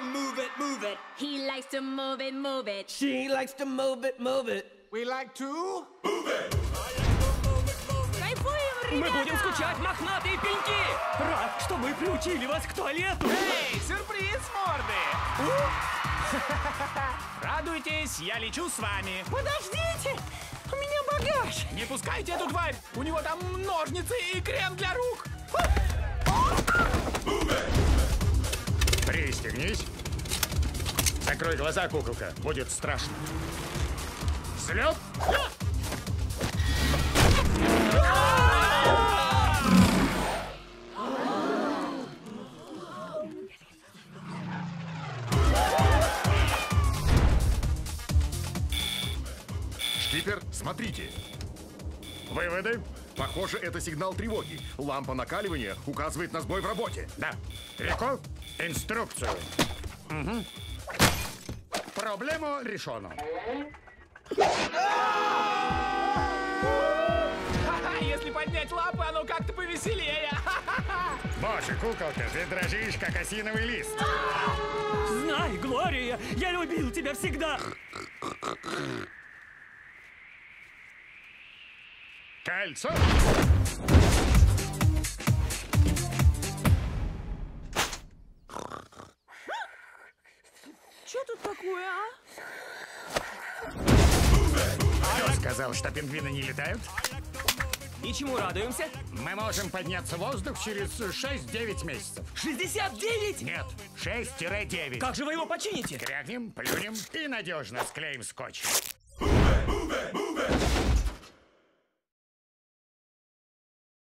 move it. He likes to move it, move it. She likes to move it, move it. We like to... Кайфуем, Мы ребята! будем скучать, мохнатые пеньки! Рад, что мы приучили вас к туалету! Эй, сюрприз, морды! Радуйтесь, я лечу с вами. Подождите! У меня багаж! Не пускайте эту тварь! У него там ножницы и крем для рук! Закрой глаза, куколка. Будет страшно. Взлет. Шкипер, смотрите. Выводы? Похоже, это сигнал тревоги. Лампа накаливания указывает на сбой в работе. Да. Легко? Инструкцию. Мгм. Проблему решено. Если поднять лапы, оно как-то повеселее. Боже, куколка, ты дрожишь, как осиновый лист. Знай, Глория, я любил тебя всегда! Кольцо. Что тут такое, а? Кто сказал, что пингвины не летают? И чему радуемся? Мы можем подняться в воздух через 6-9 месяцев. 69! Нет, 6-9. Как же вы его почините? Крякнем, плюнем и надежно склеим скотч.